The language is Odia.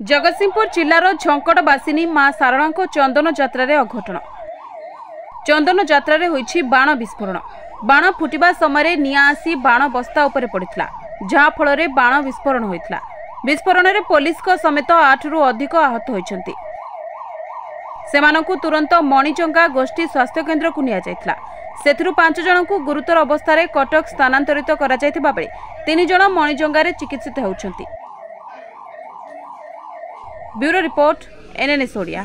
ଜଗତସିଂହପୁର ଜିଲ୍ଲାର ଝଙ୍କଡ଼ବାସିନୀ ମା ଶାରଳାଙ୍କ ଚନ୍ଦନ ଯାତ୍ରାରେ ଅଘଟଣ। ଚନ୍ଦନ ଯାତ୍ରାରେ ହୋଇଛି ବାଣ ବିସ୍ଫୋରଣ। ବାଣ ଫୁଟିବା ସମୟରେ ନିଆଁ ଆସି ବାଣ ବସ୍ତା ଉପରେ ପଡ଼ିଥିଲା ଯାହାଫଳରେ ବାଣ ବିସ୍ଫୋରଣ ହୋଇଥିଲା। ବିସ୍ଫୋରଣରେ ପୋଲିସଙ୍କ ସମେତ ଆଠରୁ ଅଧିକ ଆହତ ହୋଇଛନ୍ତି। ସେମାନଙ୍କୁ ତୁରନ୍ତ ମଣିଜଙ୍ଗା ଗୋଷ୍ଠୀ ସ୍ୱାସ୍ଥ୍ୟକେନ୍ଦ୍ରକୁ ନିଆଯାଇଥିଲା। ସେଥିରୁ ପାଞ୍ଚ ଜଣଙ୍କୁ ଗୁରୁତର ଅବସ୍ଥାରେ କଟକ ସ୍ଥାନାନ୍ତରିତ କରାଯାଇଥିବା ବେଳେ ତିନି ଜଣ ମଣିଜଙ୍ଗାରେ ଚିକିତ୍ସିତ ହେଉଛନ୍ତି। Bureau report N N एसोडिया